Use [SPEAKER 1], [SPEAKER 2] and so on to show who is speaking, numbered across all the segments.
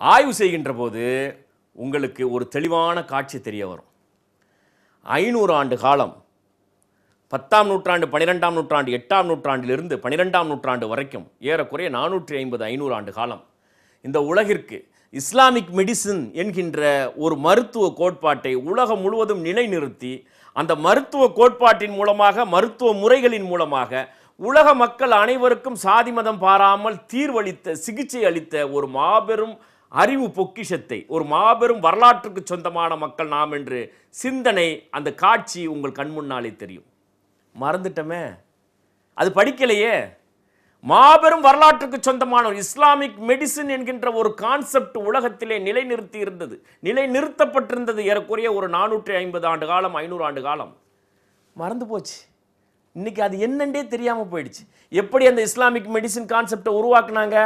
[SPEAKER 1] ஆய்வு செய்கின்ற போது உங்களுக்கு ஒரு தெளிவான காட்சி தெரிய வரும். ஐநூறு ஆண்டு காலம் பத்தாம் நூற்றாண்டு பன்னிரெண்டாம் நூற்றாண்டு எட்டாம் நூற்றாண்டிலிருந்து பன்னிரெண்டாம் நூற்றாண்டு வரைக்கும் ஏறக்குறைய நானூற்றி ஐம்பது ஐநூறு ஆண்டு காலம். இந்த உலகிற்கு இஸ்லாமிக் மெடிசின் என்கின்ற ஒரு மருத்துவ கோட்பாட்டை உலகம் முழுவதும் நிலைநிறுத்தி அந்த மருத்துவ கோட்பாட்டின் மூலமாக மருத்துவ முறைகளின் மூலமாக உலக மக்கள் அனைவருக்கும் சாதி மதம் பாராமல் தீர்வளித்த சிகிச்சை அளித்த ஒரு மாபெரும் அறிவு பொக்கிஷத்தை ஒரு மாபெரும் வரலாற்றுக்கு சொந்தமான மக்கள் நாம் என்று சிந்தனை அந்த காட்சி உங்கள் கண் முன்னாலே தெரியும். மறந்துட்டோமே? அது படிக்கலையே? மாபெரும் வரலாற்றுக்கு சொந்தமான ஒரு இஸ்லாமிக் மெடிசின் என்கின்ற ஒரு கான்செப்ட் உலகத்திலே நிலைநிறுத்தி இருந்தது. நிலைநிறுத்தப்பட்டிருந்தது ஏறக்குறைய ஒரு நானூற்றி ஐம்பது ஆண்டு காலம் ஐநூறு ஆண்டு காலம். மறந்து போச்சு. இன்னைக்கு அது என்னண்டே தெரியாமல் போயிடுச்சு. எப்படி அந்த இஸ்லாமிக் மெடிசின் கான்செப்டை உருவாக்குனாங்க?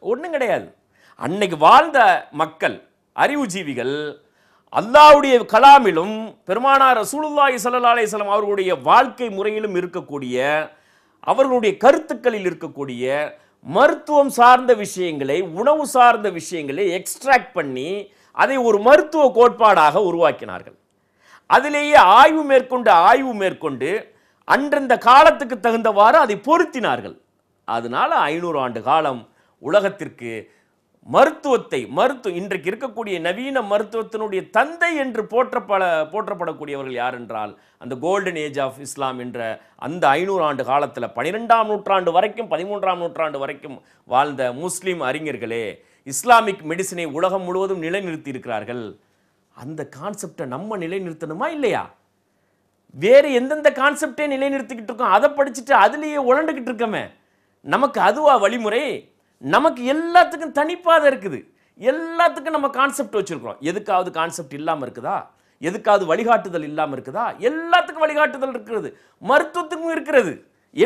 [SPEAKER 1] ஒன்றும் கிடையாது. அன்னைக்கு வாழ்ந்த மக்கள் அறிவுஜீவிகள் அல்லாவுடைய கலாமிலும் பெருமானார் ரசூலுல்லாஹி சல்லா அலைஹி அவர்களுடைய வாழ்க்கை முறையிலும் இருக்கக்கூடிய அவர்களுடைய கருத்துக்களில் இருக்கக்கூடிய மருத்துவம் சார்ந்த விஷயங்களை உணவு சார்ந்த விஷயங்களை எக்ஸ்ட்ராக்ட் பண்ணி அதை ஒரு மருத்துவ கோட்பாடாக உருவாக்கினார்கள். அதிலேயே ஆய்வு மேற்கொண்டு ஆய்வு மேற்கொண்டு அன்றந்த காலத்துக்கு தகுந்தவாறு அதை பொருத்தினார்கள். அதனால் ஐநூறு ஆண்டு காலம் உலகத்திற்கு மருத்துவத்தை மருத்துவ இன்றைக்கு இருக்கக்கூடிய நவீன மருத்துவத்தினுடைய தந்தை என்று போற்றப்பட போற்றப்படக்கூடியவர்கள் யார் என்றால் அந்த கோல்டன் ஏஜ் ஆஃப் இஸ்லாம் என்ற அந்த ஐநூறு ஆண்டு காலத்தில் பன்னிரெண்டாம் நூற்றாண்டு வரைக்கும் பதிமூன்றாம் நூற்றாண்டு வரைக்கும் வாழ்ந்த முஸ்லீம் அறிஞர்களே இஸ்லாமிக் மெடிசினை உலகம் முழுவதும் நிலைநிறுத்தி இருக்கிறார்கள். அந்த கான்செப்டை நம்ம நிலைநிறுத்தணுமா இல்லையா? வேறு எந்தெந்த கான்செப்டே நிலைநிறுத்திக்கிட்டு இருக்கோம் அதை படிச்சுட்டு அதுலேயே உழண்டுக்கிட்டு இருக்கோமே. நமக்கு அதுவா வழிமுறை? நமக்கு எல்லாத்துக்கும் தனிப்பாதை இருக்குது. எல்லாத்துக்கும் நம்ம கான்செப்ட் வச்சுருக்கிறோம். எதுக்காவது கான்செப்ட் இல்லாமல் இருக்குதா? எதுக்காவது வழிகாட்டுதல் இல்லாமல் இருக்குதா? எல்லாத்துக்கும் வழிகாட்டுதல் இருக்கிறது. மருத்துவத்துக்கும் இருக்கிறது.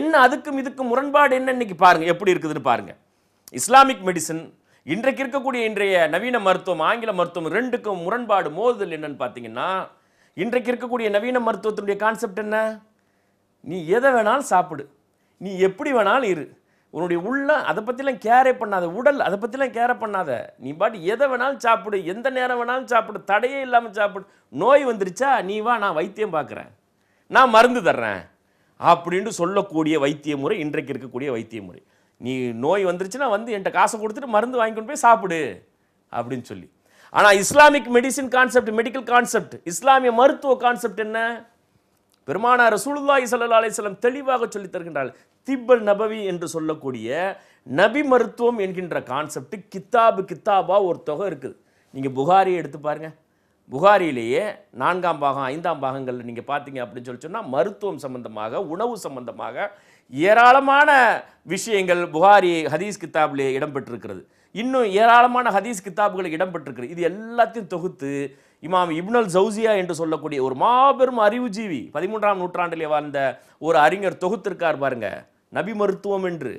[SPEAKER 1] என்ன அதுக்கும் இதுக்கும் முரண்பாடு என்ன இன்னைக்கு பாருங்கள் எப்படி இருக்குதுன்னு பாருங்கள் இஸ்லாமிக் மெடிசன் இன்றைக்கு இருக்கக்கூடிய இன்றைய நவீன மருத்துவம் ஆங்கில மருத்துவம் ரெண்டுக்கும் முரண்பாடு மோதுதல் என்னன்னு பார்த்தீங்கன்னா இன்றைக்கு இருக்கக்கூடிய நவீன மருத்துவத்தினுடைய கான்செப்ட் என்ன? நீ எதை வேணாலும் சாப்பிடு. நீ எப்படி வேணாலும் இரு. உன்னுடைய உள்ள அதை பற்றிலாம் கேரே பண்ணாத. உடல் அதை பற்றிலாம் கேரை பண்ணாத. நீ பாட்டு எதை வேணாலும் சாப்பிடு எந்த நேரம் வேணாலும் சாப்பிடு தடையே இல்லாமல் சாப்பிடு. நோய் வந்துருச்சா நீ வா நான் வைத்தியம் பார்க்குறேன். நான் மருந்து தர்றேன். அப்படின்னு சொல்லக்கூடிய வைத்திய முறை இன்றைக்கு இருக்கக்கூடிய வைத்திய முறை. நீ நோய் வந்துருச்சுன்னா வந்து என்கிட்ட காசை கொடுத்துட்டு மருந்து வாங்கி கொண்டு போய் சாப்பிடு அப்படின்னு சொல்லி. ஆனால் Islamic medicine concept medical concept இஸ்லாமிய மருத்துவ கான்செப்ட் என்ன? பெருமானார் ரசூலுல்லாஹி சல்லா அலைஹி தெளிவாக சொல்லித் தருகின்றார்கள். திப்பல் நபவி என்று சொல்லக்கூடிய நபி மருத்துவம் என்கின்ற கான்செப்ட் கித்தாபு கித்தாபா ஒரு தொகை இருக்குது. நீங்கள் புகாரியை எடுத்து பாருங்க. புகாரியிலேயே நான்காம் பாகம் ஐந்தாம் பாகங்களில் நீங்கள் பார்த்தீங்க அப்படின்னு சொல்லி சொன்னால் மருத்துவம் சம்பந்தமாக உணவு சம்பந்தமாக ஏராளமான விஷயங்கள் புகாரி ஹதீஸ் கித்தாபிலே இடம்பெற்றிருக்கிறது. இன்னும் ஏராளமான ஹதீஸ் கித்தாபுகள் இடம்பெற்றிருக்கிறது. இது எல்லாத்தையும் தொகுத்து இமாம் இப்னல் ஜவுசியா என்று சொல்லக்கூடிய ஒரு மாபெரும் அறிவுஜீவி பதிமூன்றாம் நூற்றாண்டிலே வாழ்ந்த ஒரு அறிஞர் தொகுத்திருக்கார் பாருங்க. நபி மருத்துவம் என்று.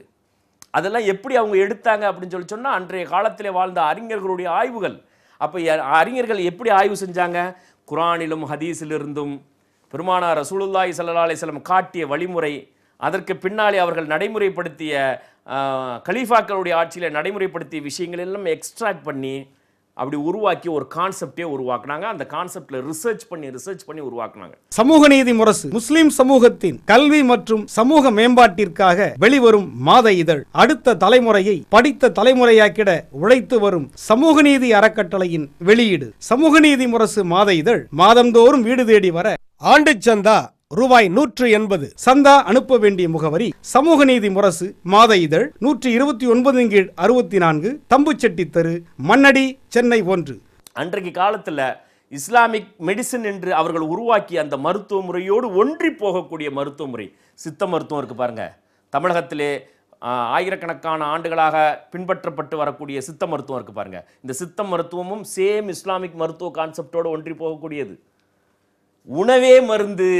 [SPEAKER 1] அதெல்லாம் எப்படி அவங்க எடுத்தாங்க அப்படின்னு சொல்லி சொன்னால் அன்றைய காலத்திலே வாழ்ந்த அறிஞர்களுடைய ஆய்வுகள். அப்போ அறிஞர்கள் எப்படி ஆய்வு செஞ்சாங்க? குரானிலும் ஹதீஸிலிருந்தும் பெருமானார் ரசூலுல்லாய் சல்லா அலிஸ்லம் காட்டிய வழிமுறை அதற்கு பின்னாலே அவர்கள் நடைமுறைப்படுத்திய கலீஃபாக்களுடைய ஆட்சியில் நடைமுறைப்படுத்திய விஷயங்கள் எல்லாம் எக்ஸ்ட்ராக்ட் பண்ணி அப்படி உருவாக்கி ஒரு கான்செப்டே உருவாக்குனாங்க. அந்த கான்செப்ட்ல ரிசர்ச் பண்ணி ரிசர்ச் பண்ணி உருவாக்குனாங்க.
[SPEAKER 2] சமூக நீதி முரசு முஸ்லிம் சமூகத்தின் கல்வி மற்றும் சமூக மேம்பாட்டிற்காக வெளிவரும் மாத இதழ். அடுத்த தலைமுறையை படித்த தலைமுறையாக்கிட உழைத்து வரும் சமூக நீதி அறக்கட்டளையின் வெளியீடு. சமூக நீதி முரசு மாத இதழ் மாதந்தோறும் வீடு தேடி வர ஆண்டு சந்தா ரூபாய் நூற்று எண்பது. சந்தா அனுப்ப வேண்டிய முகவரி சமூக நீதி முரசு மாத இதழ் நூற்றி இருபத்தி ஒன்பது கீழ் அறுபத்தி நான்கு தம்புச்செட்டி தெரு மண்ணடி சென்னை ஒன்று.
[SPEAKER 1] அன்றைக்கு காலத்தில் இஸ்லாமிக் மெடிசன் என்று அவர்கள் உருவாக்கிய அந்த மருத்துவ முறையோடு ஒன்றி போகக்கூடிய மருத்துவ முறை. சித்த மருத்துவம் இருக்குது பாருங்க. தமிழகத்திலே ஆயிரக்கணக்கான ஆண்டுகளாக பின்பற்றப்பட்டு வரக்கூடிய சித்த மருத்துவம் இருக்குது பாருங்க. இந்த சித்த மருத்துவமும் சேம் இஸ்லாமிக் மருத்துவ கான்செப்டோடு ஒன்றி போகக்கூடியது. உணவே மருந்து.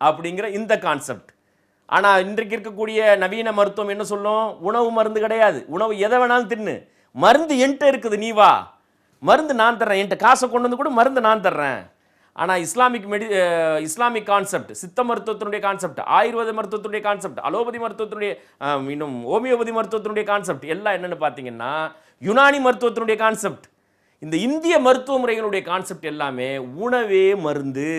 [SPEAKER 1] அப்படிங்கிற இந்த கான்செப்ட் ஆனால் இன்றைக்கு இருக்கக்கூடிய நவீன மருத்துவம் என்ன சொல்லும்? உணவு மருந்து கிடையாது. உணவு எதை வேணாலும் தின்னு. மருந்து என்கிட்ட இருக்குது நீ வா. மருந்து நான் தர்றேன். என்கிட்ட காசை கொண்டு வந்து கூட மருந்து நான் தர்றேன். ஆனால் இஸ்லாமிக் மெடி இஸ்லாமிக் கான்செப்ட் சித்த மருத்துவத்தினுடைய கான்செப்ட் ஆயுர்வேத மருத்துவத்தினுடைய கான்செப்ட் அலோபதி மருத்துவத்தினுடைய இன்னும் ஹோமியோபதி மருத்துவத்தினுடைய கான்செப்ட் எல்லாம் என்னென்னு பார்த்தீங்கன்னா யுனானி மருத்துவத்தினுடைய கான்செப்ட் இந்த இந்திய மருத்துவ முறைகளுடைய கான்செப்ட் எல்லாமே உணவே மருந்து.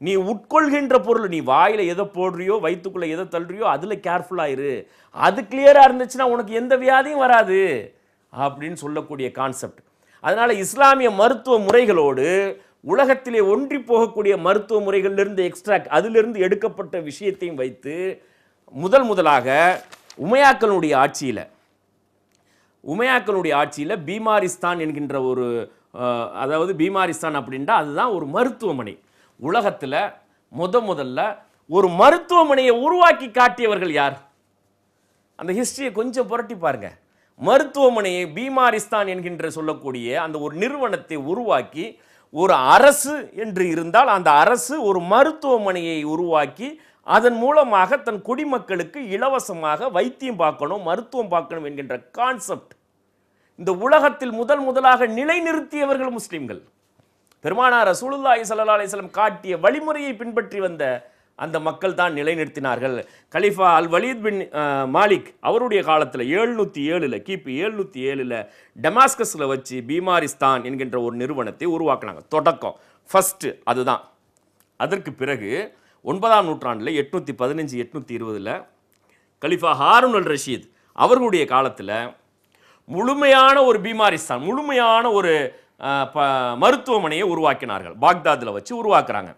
[SPEAKER 1] நீ உட்கொள்கின்ற பொருள் நீ வாயில் எதை போடுறியோ வயிற்றுக்குள்ளே எதை தள்ளுறியோ அதில் கேர்ஃபுல்லாக இரு. அது கிளியராக இருந்துச்சுன்னா உனக்கு எந்த வியாதியும் வராது அப்படின்னு சொல்லக்கூடிய கான்செப்ட் அதனால் இஸ்லாமிய மருத்துவ முறைகளோடு உலகத்திலே ஒன்றி போகக்கூடிய மருத்துவ முறைகளிலிருந்து எக்ஸ்ட்ராக்ட் அதிலிருந்து எடுக்கப்பட்ட விஷயத்தையும் வைத்து முதல் முதலாக உமையாக்களுடைய ஆட்சியில் உமையாக்களுடைய ஆட்சியில் பீமாரிஸ்தான் என்கின்ற ஒரு அதாவது பீமாரிஸ்தான் அப்படின்ட்டா அதுதான் ஒரு மருத்துவமனை. உலகத்தில் முத முதல்ல ஒரு மருத்துவமனையை உருவாக்கி காட்டியவர்கள் யார்? அந்த ஹிஸ்டரியை கொஞ்சம் புரட்டி பாருங்க. மருத்துவமனையை பீமாரிஸ்தான் என்கின்ற சொல்லக்கூடிய அந்த ஒரு நிறுவனத்தை உருவாக்கி ஒரு அரசு என்று இருந்தால் அந்த அரசு ஒரு மருத்துவமனையை உருவாக்கி அதன் மூலமாக தன் குடிமக்களுக்கு இலவசமாக வைத்தியம் பார்க்கணும் மருத்துவம் பார்க்கணும் என்கின்ற கான்செப்ட் இந்த உலகத்தில் முதல் முதலாக நிலைநிறுத்தியவர்கள் முஸ்லிம்கள். பெருமானார் ரசூலுல்லாஹி ஸல்லல்லாஹு அலிஸ்லம் காட்டிய வழிமுறையை பின்பற்றி வந்த அந்த மக்கள் தான் நிலைநிறுத்தினார்கள். கலிஃபா அல் வலீத் பின் மாலிக் அவருடைய காலத்தில் ஏழ்நூற்றி ஏழில் கிபி ஏழ்நூற்றி ஏழில் டெமாஸ்கஸில் வச்சு பீமாரிஸ்தான் என்கின்ற ஒரு நிறுவனத்தை உருவாக்குனாங்க. தொடக்கம். ஃபஸ்ட்டு அதுதான். அதற்கு பிறகு ஒன்பதாம் நூற்றாண்டில் எட்நூற்றி பதினஞ்சு எட்நூற்றி இருபதில் கலிஃபா ஹாரூன் அல் ரஷீத் அவர்களுடைய காலத்தில் முழுமையான ஒரு பீமாரிஸ்தான் முழுமையான ஒரு மருத்துவமனையை உருவாக்கினார்கள். பாக்தாதில் வச்சு உருவாக்குறாங்க.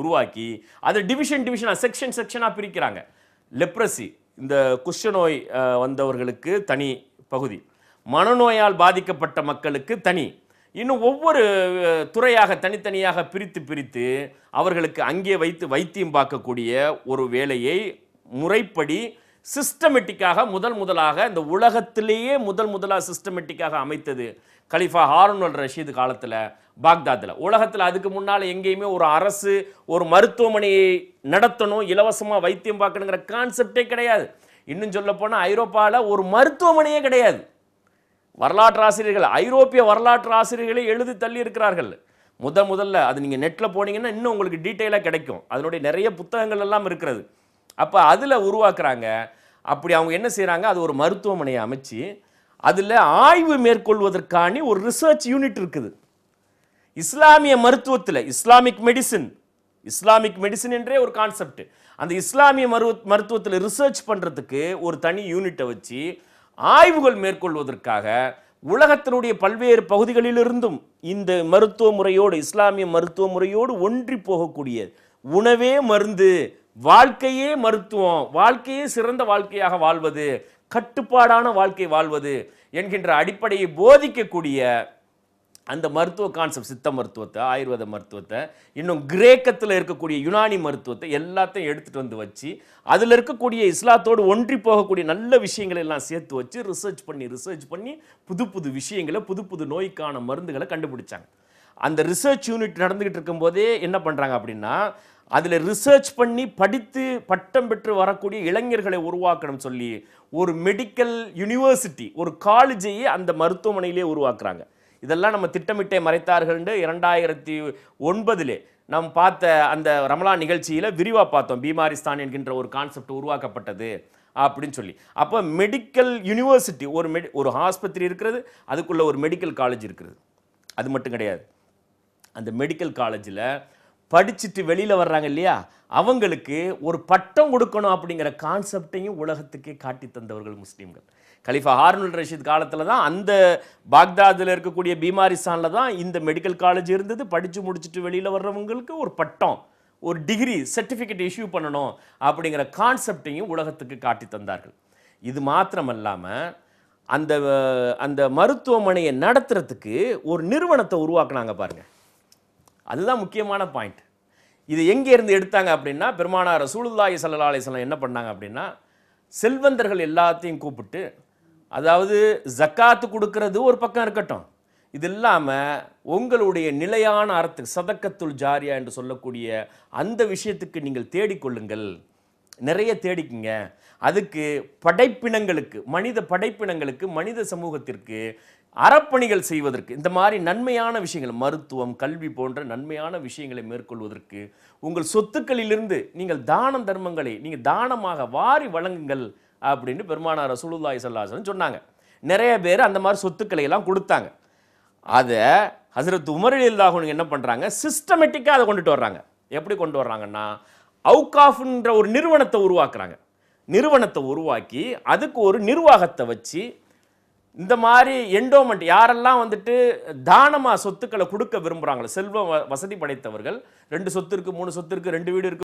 [SPEAKER 1] உருவாக்கி அதை டிவிஷன் டிவிஷனாக செக்ஷன் செக்ஷனாக பிரிக்கிறாங்க. லெப்ரசி இந்த குஷ்டநோய் நோய் வந்தவர்களுக்கு தனி பகுதி. மனநோயால் பாதிக்கப்பட்ட மக்களுக்கு தனி. இன்னும் ஒவ்வொரு துறையாக தனித்தனியாக பிரித்து பிரித்து அவர்களுக்கு அங்கே வைத்து வைத்தியம் பார்க்கக்கூடிய ஒரு வேலையை முறைப்படி சிஸ்டமேட்டிக்காக முதல் முதலாக இந்த உலகத்திலேயே முதல் முதலாக சிஸ்டமேட்டிக்காக அமைத்தது கலிஃபா ஹாரூன் அல் ரஷீது காலத்தில் பாக்தாத்தில் உலகத்தில் அதுக்கு முன்னால் எங்கேயுமே ஒரு அரசு ஒரு மருத்துவமனையை நடத்தணும் இலவசமாக வைத்தியம் பார்க்கணுங்கிற கான்செப்டே கிடையாது. இன்னும் சொல்ல போனால் ஐரோப்பாவில் ஒரு மருத்துவமனையே கிடையாது. வரலாற்று ஆசிரியர்கள் ஐரோப்பிய வரலாற்று ஆசிரியர்களே எழுதி தள்ளி இருக்கிறார்கள். முத முதல்ல அது நீங்கள் நெட்டில் போனீங்கன்னா இன்னும் உங்களுக்கு டீட்டெயிலாக கிடைக்கும். அதனுடைய நிறைய புத்தகங்கள் எல்லாம் இருக்கிறது. அப்போ அதில் உருவாக்குறாங்க. அப்படி அவங்க என்ன செய்கிறாங்க அது ஒரு மருத்துவமனையை அமைச்சு அதில் ஆய்வு மேற்கொள்வதற்கான ஒரு ரிசர்ச் யூனிட் இருக்குது. இஸ்லாமிய மருத்துவத்தில் இஸ்லாமிக் மெடிசின் இஸ்லாமிக் மெடிசின் என்றே ஒரு கான்செப்ட் அந்த இஸ்லாமிய மருவ மருத்துவத்தில் ரிசர்ச் பண்ணுறதுக்கு ஒரு தனி யூனிட்டை வச்சு ஆய்வுகள் மேற்கொள்வதற்காக உலகத்தினுடைய பல்வேறு பகுதிகளிலிருந்தும் இந்த மருத்துவ முறையோடு இஸ்லாமிய மருத்துவ முறையோடு ஒன்றி போகக்கூடிய உணவே மருந்து வாழ்க்கையே மருத்துவம் வாழ்க்கையே சிறந்த வாழ்க்கையாக வாழ்வது கட்டுப்பாடான வாழ்க்கை வாழ்வது என்கின்ற அடிப்படையை போதிக்கக்கூடிய அந்த மருத்துவ கான்செப்ட் சித்த மருத்துவத்தை ஆயுர்வேத மருத்துவத்தை இன்னும் கிரேக்கத்தில் இருக்கக்கூடிய யுனானி மருத்துவத்தை எல்லாத்தையும் எடுத்துகிட்டு வந்து வச்சு அதில் இருக்கக்கூடிய இஸ்லாத்தோடு ஒன்றி போகக்கூடிய நல்ல விஷயங்களை எல்லாம் சேர்த்து வச்சு ரிசர்ச் பண்ணி ரிசர்ச் பண்ணி புது புது விஷயங்களை புது புது நோய்க்கான மருந்துகளை கண்டுபிடிச்சாங்க. அந்த ரிசர்ச் யூனிட் நடந்துக்கிட்டு இருக்கும்போதே என்ன பண்ணுறாங்க அப்படின்னா அதில் ரிசர்ச் பண்ணி படித்து பட்டம் பெற்று வரக்கூடிய இளைஞர்களை உருவாக்கணும் சொல்லி ஒரு மெடிக்கல் யூனிவர்சிட்டி ஒரு காலேஜையே அந்த மருத்துவமனையிலே உருவாக்குறாங்க. இதெல்லாம் நம்ம திட்டமிட்டே மறைத்தார்கள் இரண்டாயிரத்தி ஒன்பதிலே நாம் பார்த்த அந்த ரமலான் நிகழ்ச்சியில் விரிவாக பார்த்தோம். பீமாரிஸ்தான் என்கின்ற ஒரு கான்செப்ட் உருவாக்கப்பட்டது அப்படின்னு சொல்லி. அப்போ மெடிக்கல் யூனிவர்சிட்டி ஒரு மெடி ஒரு ஆஸ்பத்திரி இருக்கிறது அதுக்குள்ளே ஒரு மெடிக்கல் காலேஜ் இருக்கிறது அது மட்டும் கிடையாது. அந்த மெடிக்கல் காலேஜில் படிச்சுட்டு வெளியில் வர்றாங்க இல்லையா? அவங்களுக்கு ஒரு பட்டம் கொடுக்கணும் அப்படிங்கிற கான்செப்டையும் உலகத்துக்கே காட்டி தந்தவர்கள் முஸ்லீம்கள். கலிஃபா ஹார்னுல் ரஷீத் காலத்தில் தான் அந்த பாக்தாதில் இருக்கக்கூடிய பீமாரிஸ்தானில் தான் இந்த மெடிக்கல் காலேஜ் இருந்தது. படித்து முடிச்சுட்டு வெளியில் வர்றவங்களுக்கு ஒரு பட்டம் ஒரு டிகிரி சர்டிஃபிகேட் இஷ்யூ பண்ணணும் அப்படிங்கிற கான்செப்டையும் உலகத்துக்கு காட்டி தந்தார்கள். இது மாத்திரமல்லாமல் அந்த அந்த மருத்துவமனையை நடத்துறதுக்கு ஒரு நிறுவனத்தை உருவாக்குனாங்க பாருங்கள் அதுதான் முக்கியமான பாயிண்ட் இது எங்கே இருந்து எடுத்தாங்க அப்படின்னா பெருமானார் ரசூலுல்லாஹி சல்லா அலிஸ்லாம் என்ன பண்ணாங்க அப்படின்னா செல்வந்தர்கள் எல்லாத்தையும் கூப்பிட்டு அதாவது ஜக்காத்து கொடுக்கறது ஒரு பக்கம் இருக்கட்டும். இது இல்லாமல் உங்களுடைய நிலையான அறத்துக்கு சதக்கத்துல் ஜாரியா என்று சொல்லக்கூடிய அந்த விஷயத்துக்கு நீங்கள் தேடிக்கொள்ளுங்கள் நிறைய தேடிக்குங்க. அதுக்கு படைப்பினங்களுக்கு மனித படைப்பினங்களுக்கு மனித சமூகத்திற்கு அறப்பணிகள் செய்வதற்கு இந்த மாதிரி நன்மையான விஷயங்கள் மருத்துவம் கல்வி போன்ற நன்மையான விஷயங்களை மேற்கொள்வதற்கு உங்கள் சொத்துக்களிலிருந்து நீங்கள் தானம் தர்மங்களை நீங்கள் தானமாக வாரி வழங்குங்கள் அப்படின்னு பெருமானார் ரசூலுல்லாய் சல்லாசன் சொன்னாங்க. நிறைய பேர் அந்த மாதிரி சொத்துக்களை எல்லாம் கொடுத்தாங்க. அதை ஹசரத் உமரில் இல்லாதவங்க என்ன பண்ணுறாங்க சிஸ்டமேட்டிக்காக அதை கொண்டுட்டு வர்றாங்க. எப்படி கொண்டு வர்றாங்கன்னா அவுகாஃப்ன்ற ஒரு நிறுவனத்தை உருவாக்குறாங்க. நிறுவனத்தை உருவாக்கி அதுக்கு ஒரு நிர்வாகத்தை வச்சு இந்த மாதிரி என்டோமெண்ட் யாரெல்லாம் வந்துட்டு தானமாக சொத்துக்களை கொடுக்க விரும்புகிறாங்களோ செல்வம் வசதி படைத்தவர்கள் ரெண்டு சொத்து இருக்குது மூணு சொத்து இருக்குது ரெண்டு வீடு இருக்குது